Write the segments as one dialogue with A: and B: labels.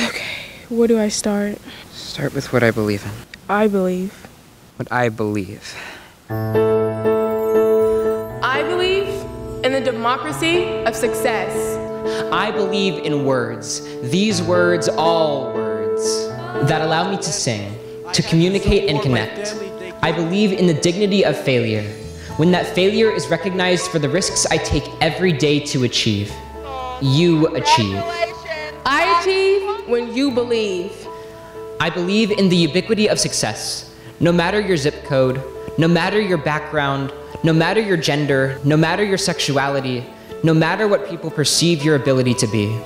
A: Okay, where do I start?
B: Start with what I believe in.
A: I believe.
B: What I believe.
C: I believe in the democracy of success.
D: I believe in words. These words, all words, that allow me to sing, to communicate and connect. I believe in the dignity of failure, when that failure is recognized for the risks I take every day to achieve. You achieve.
C: I achieve when you believe.
D: I believe in the ubiquity of success. No matter your zip code, no matter your background, no matter your gender, no matter your sexuality, no matter what people perceive your ability to be.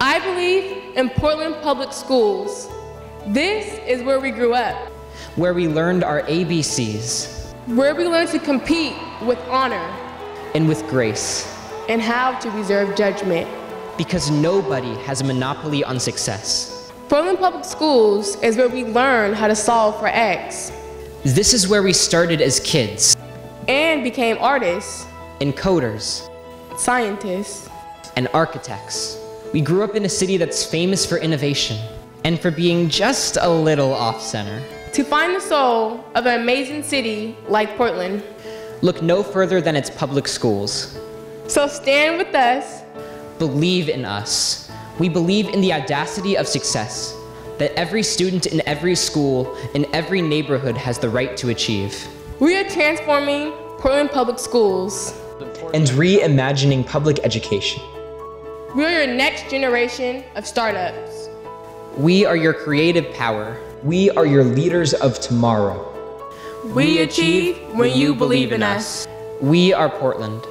C: I believe in Portland Public Schools. This is where we grew up,
D: Where we learned our ABCs
C: where we learned to compete with honor
D: and with grace.
C: And how to reserve judgment.
D: Because nobody has a monopoly on success.
C: Portland Public Schools is where we learn how to solve for X
D: This is where we started as kids,
C: and became artists,
D: and coders,
C: scientists,
D: and architects. We grew up in a city that's famous for innovation and for being just a little off center.
C: to find the soul of an amazing city like Portland.
D: Look no further than its public schools.
C: So stand with us
D: Believe in us. We believe in the audacity of success that every student in every school, in every neighborhood has the right to achieve.
C: We are transforming Portland Public Schools.
D: And reimagining public education.
C: We are your next generation of startups.
D: We are your creative power. We are your leaders of tomorrow.
C: We achieve when you believe in us.
D: We are Portland.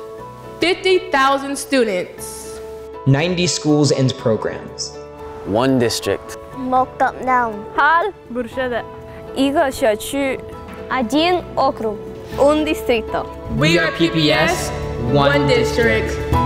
C: 50,000 students.
D: 90 schools and programs.
E: One district.
F: Мактабнам. Хал. Буршада. Ига шачу.
G: Один округ.
F: Un distrito.
C: We are PPS, one, one district. district.